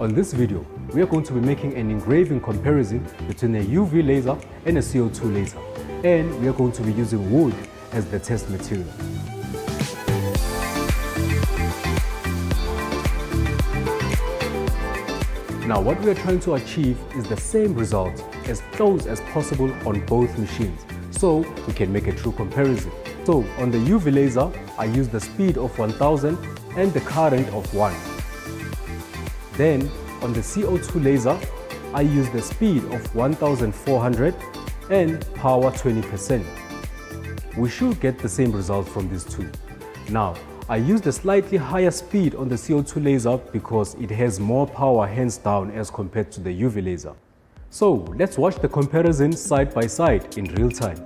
On this video, we are going to be making an engraving comparison between a UV laser and a CO2 laser. And we are going to be using wood as the test material. Now what we are trying to achieve is the same result as close as possible on both machines so we can make a true comparison. So on the UV laser, I use the speed of 1000 and the current of 1. Then on the CO2 laser, I use the speed of 1400 and power 20%. We should get the same result from these two. Now, I use the slightly higher speed on the CO2 laser because it has more power hands down as compared to the UV laser. So let's watch the comparison side by side in real time.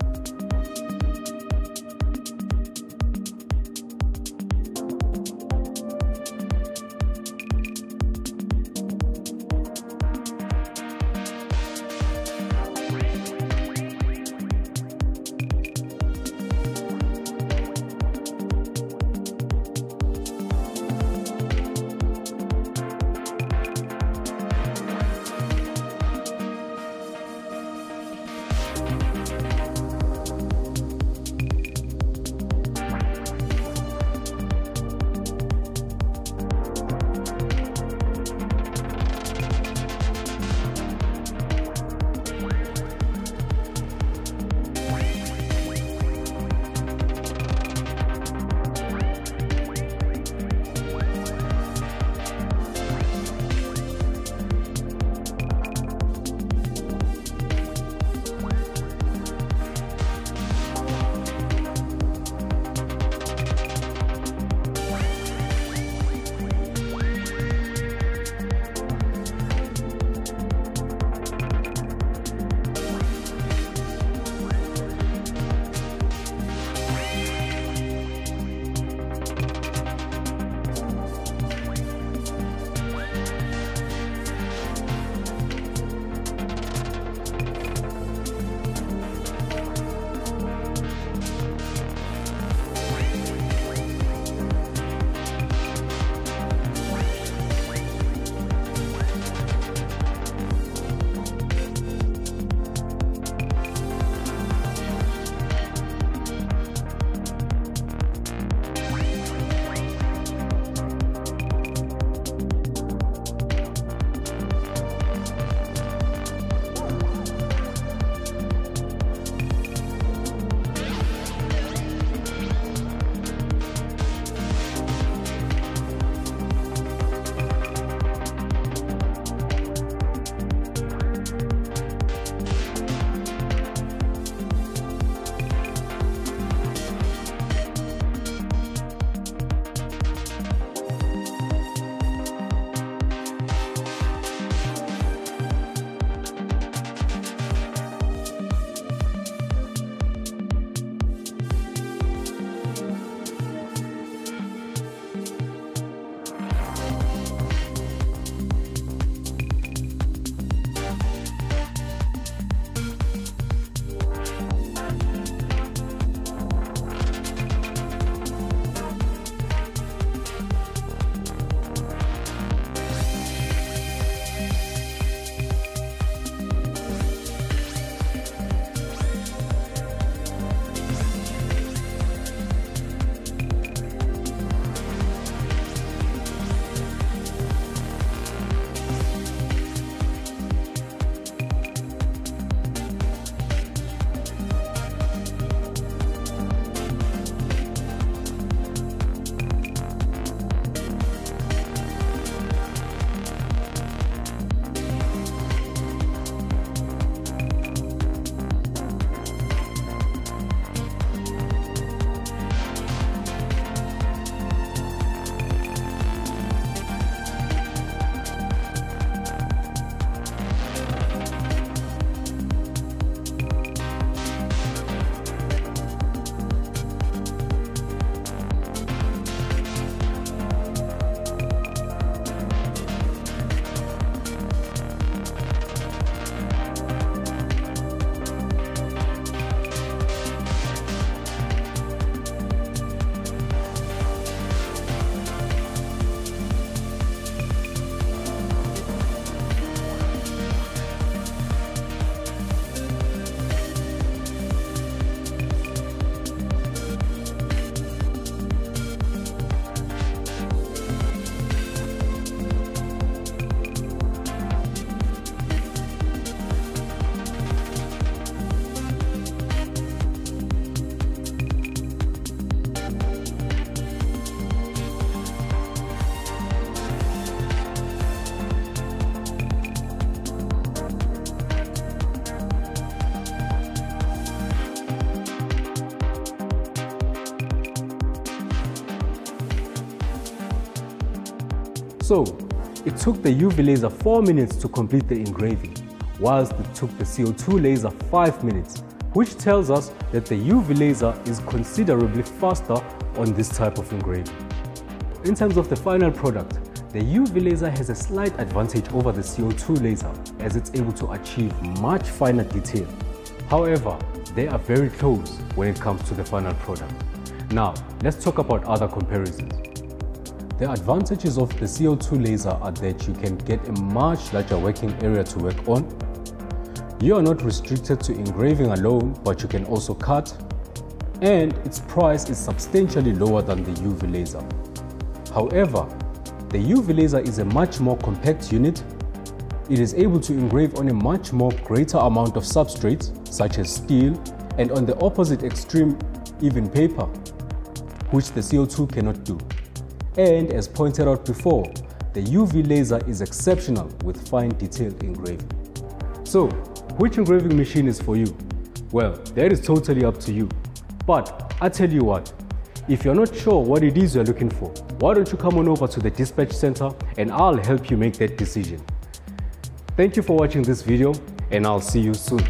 So, it took the UV laser 4 minutes to complete the engraving, whilst it took the CO2 laser 5 minutes, which tells us that the UV laser is considerably faster on this type of engraving. In terms of the final product, the UV laser has a slight advantage over the CO2 laser as it's able to achieve much finer detail. However, they are very close when it comes to the final product. Now, let's talk about other comparisons. The advantages of the CO2 laser are that you can get a much larger working area to work on. You are not restricted to engraving alone, but you can also cut. And its price is substantially lower than the UV laser. However, the UV laser is a much more compact unit. It is able to engrave on a much more greater amount of substrates such as steel and on the opposite extreme even paper, which the CO2 cannot do. And as pointed out before, the UV laser is exceptional with fine detail engraving. So, which engraving machine is for you? Well, that is totally up to you. But I tell you what, if you're not sure what it is you're looking for, why don't you come on over to the dispatch center and I'll help you make that decision. Thank you for watching this video and I'll see you soon.